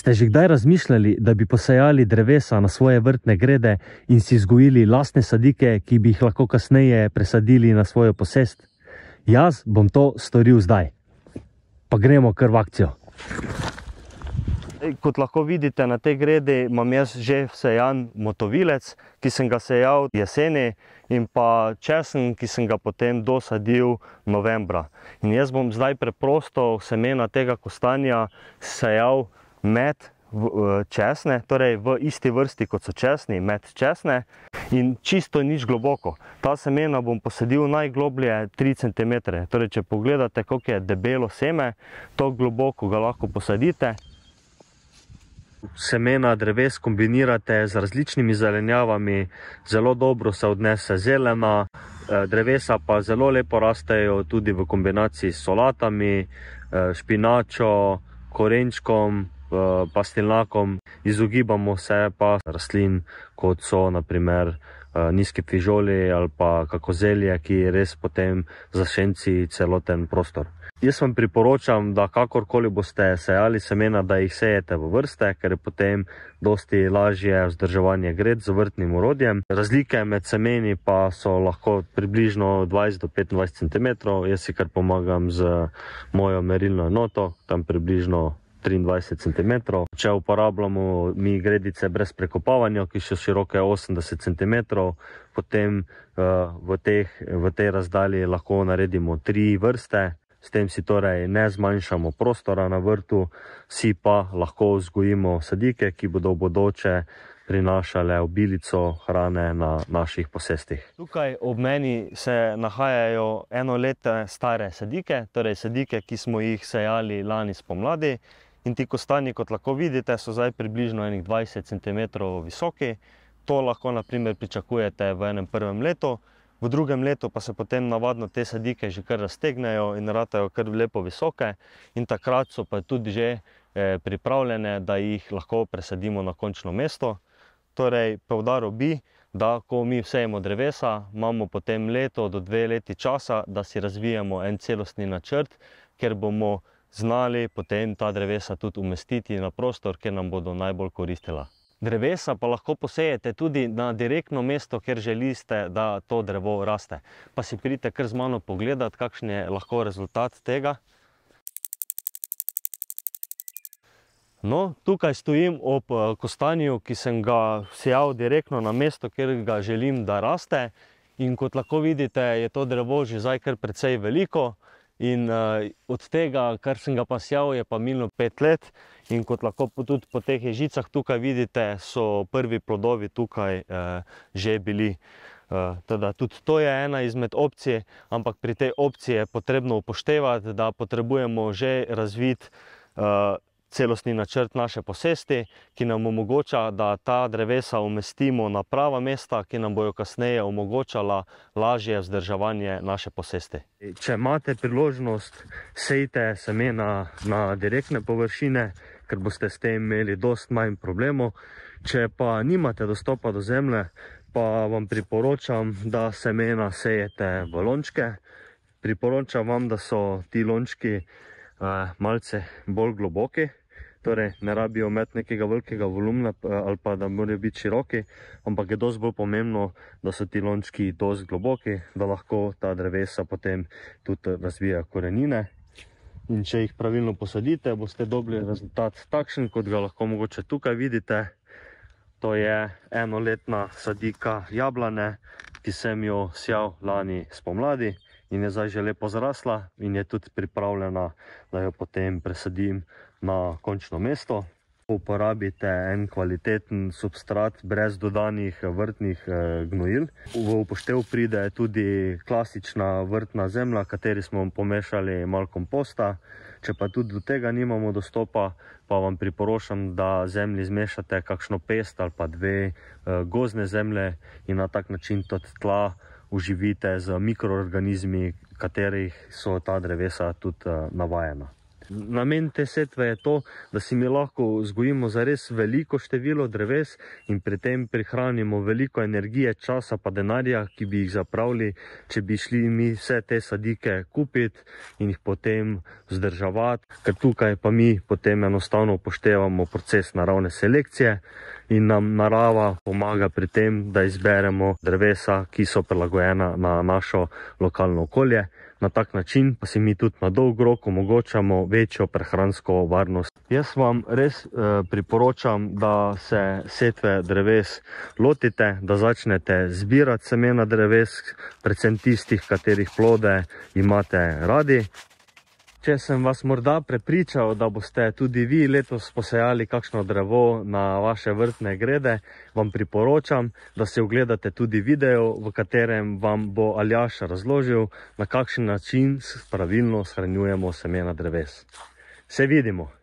Ste že kdaj razmišljali, da bi posejali drevesa na svoje vrtne grede in si izgojili lastne sadike, ki bi jih lahko kasneje presadili na svojo posest? Jaz bom to storil zdaj. Pa gremo kar v akcijo. Kot lahko vidite na tej gredi, imam jaz že vsejan motovilec, ki sem ga sejal jeseni in pa česen, ki sem ga potem dosadil novembra. In jaz bom zdaj preprosto semena tega kostanja sejal med česne, torej v isti vrsti kot so česni, med česne in čisto nič globoko. Ta semena bom posadil najgloblje 3 cm. Torej, če pogledate, koliko je debelo seme, to globoko ga lahko posadite. Semena dreves kombinirate z različnimi zelenjavami, zelo dobro se odnese zelena, drevesa pa zelo lepo rastejo tudi v kombinaciji s solatami, špinačo, korenčkom, pastilnakom. Izogibamo se pa rastlin, kot so na primer nizki fižoli ali pa kako zelje, ki res potem zasenci celoten prostor. Jaz vam priporočam, da kakorkoli boste sejali semena, da jih sejete v vrste, ker je potem dosti lažje vzdrževanje gred z vrtnim orodjem. Razlike med semeni pa so lahko približno 20 do 25 cm. Jaz si kar pomagam z mojo merilno enoto, tam približno 23 cm. Če uporabljamo mi gredice brez prekopavanja, ki so široke 80 cm, potem v tej razdalji lahko naredimo tri vrste. S tem si torej ne zmanjšamo prostora na vrtu, si pa lahko vzgojimo sadike, ki bodo v bodoče prinašale obilico hrane na naših posestih. Tukaj ob meni se nahajajo eno leto stare sadike, torej sadike, ki smo jih sejali lani spomladi. In ti kostanji, kot lahko vidite, so zdaj približno enih 20 cm visoki. To lahko na primer pričakujete v enem prvem letu. V drugem letu pa se potem navadno te sadike že kar raztegnejo in rastejo kar lepo visoke. In takrat so pa tudi že pripravljene, da jih lahko presadimo na končno mesto. Torej, poudaril bi, da ko mi sejemo drevesa, imamo potem leto do dve leti časa, da si razvijemo en celostni načrt, ker bomo znali potem ta drevesa tudi umestiti na prostor, kjer nam bodo najbolj koristila. Drevesa pa lahko posejete tudi na direktno mesto, kjer želite, da to drevo raste. Pa si pridite kar z mano pogledat, kakšen je lahko rezultat tega. No, tukaj stojim ob kostanju, ki sem ga sejal direktno na mesto, kjer ga želim, da raste. In kot lahko vidite, je to drevo že zdaj kar precej veliko. In od tega, kar sem ga pa sejal, je pa minilo pet let. In kot lahko tudi po teh ježicah tukaj vidite, so prvi plodovi tukaj že bili. Tako da tudi to je ena izmed opcij, ampak pri tej opciji je potrebno upoštevati, da potrebujemo že razvit celostni načrt naše posesti, ki nam omogoča, da ta drevesa umestimo na prava mesta, ki nam bojo kasneje omogočala lažje vzdrževanje naše posesti. Če imate priložnost, sejte semena na direktne površine, ker boste s tem imeli dosti manj problemov. Če pa nimate dostopa do zemlje, pa vam priporočam, da semena sejete v lončke. Priporočam vam, da so ti lončki malce bolj globoki. Torej, ne rabijo imeti nekega velikega volumna ali pa da morajo biti široki, ampak je dosti bolj pomembno, da so ti lončki dosti globoki, da lahko ta drevesa potem tudi razvijajo korenine. In če jih pravilno posadite, boste dobili rezultat takšen, kot ga lahko mogoče tukaj vidite. To je enoletna sadika jablane, ki sem jo sejal lani spomladi in je zdaj že lepo zrasla in je tudi pripravljena, da jo potem presadim na končno mesto. Uporabite en kvaliteten substrat brez dodanih vrtnih gnojil. V upoštev pride tudi klasična vrtna zemlja, kateri smo pomešali malo komposta. Če pa tudi do tega nimamo dostopa, pa vam priporočam, da zemlji zmešate kakšno pest ali pa dve gozdne zemlje in na tak način tudi tla uživite z mikroorganizmi, katerih so ta drevesa tudi navajena. Namen te setve je to, da si mi lahko vzgojimo za res veliko število dreves in pri tem prihranimo veliko energije, časa pa denarja, ki bi jih zapravili, če bi šli mi vse te sadike kupiti in jih potem vzdržavati, ker tukaj pa mi potem enostavno upoštevamo proces naravne selekcije in nam narava pomaga pri tem, da izberemo drevesa, ki so prilagojena na našo lokalno okolje. Na tak način pa si mi tudi na dolg rok omogočamo večjo prehransko varnost. Jaz vam res eh, priporočam, da se setve dreves lotite, da začnete zbirati semena dreves, predvsem tistih, katerih plode imate radi. Če sem vas morda prepričal, da boste tudi vi letos posejali kakšno drevo na vaše vrtne grede, vam priporočam, da si ogledate tudi video, v katerem vam bo Aljaš razložil, na kakšen način pravilno shranjujemo semena dreves. Se vidimo!